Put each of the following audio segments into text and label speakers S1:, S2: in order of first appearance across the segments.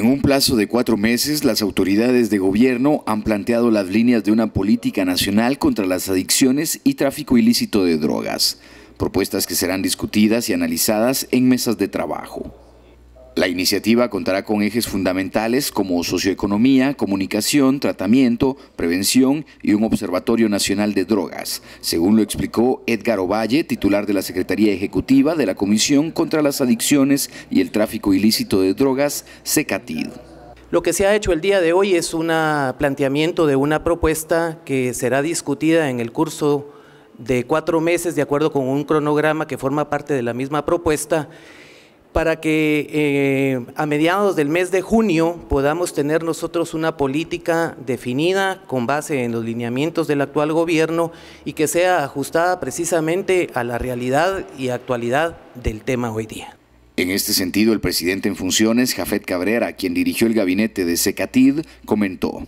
S1: En un plazo de cuatro meses, las autoridades de gobierno han planteado las líneas de una política nacional contra las adicciones y tráfico ilícito de drogas, propuestas que serán discutidas y analizadas en mesas de trabajo. La iniciativa contará con ejes fundamentales como socioeconomía, comunicación, tratamiento, prevención y un observatorio nacional de drogas, según lo explicó Edgar Ovalle, titular de la Secretaría Ejecutiva de la Comisión contra las Adicciones y el Tráfico Ilícito de Drogas, SECATID.
S2: Lo que se ha hecho el día de hoy es un planteamiento de una propuesta que será discutida en el curso de cuatro meses de acuerdo con un cronograma que forma parte de la misma propuesta para que eh, a mediados del mes de junio podamos tener nosotros una política definida con base en los lineamientos del actual gobierno y que sea ajustada precisamente a la realidad y actualidad del tema hoy día.
S1: En este sentido, el presidente en funciones, Jafet Cabrera, quien dirigió el gabinete de Secatid, comentó.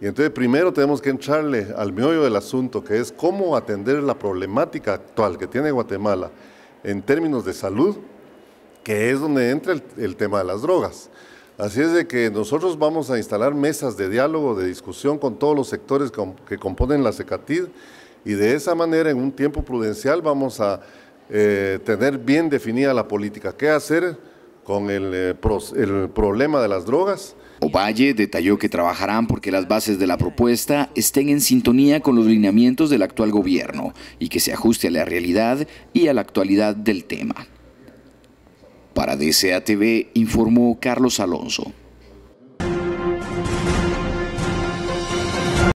S3: Y entonces primero tenemos que entrarle al meollo del asunto, que es cómo atender la problemática actual que tiene Guatemala en términos de salud, que es donde entra el, tema de las drogas. Así es de que nosotros vamos a instalar mesas de diálogo, de discusión con todos los sectores que componen la SECATID y de esa manera en un tiempo prudencial vamos a eh, tener bien definida la política. ¿Qué hacer con el, eh, el problema de las drogas?
S1: Ovalle detalló que trabajarán porque las bases de la propuesta estén en sintonía con los lineamientos del actual gobierno y que se ajuste a la realidad y a la actualidad del tema. Para DCATV informó Carlos Alonso.